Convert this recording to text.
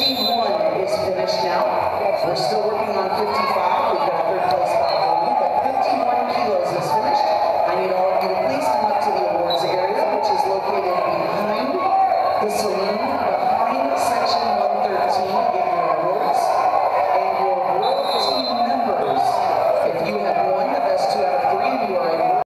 51 is finished now. We're still working on 55. We've got a third place spot but 51 kilos is finished. I need all of you to please come up to the awards area, which is located behind the saloon.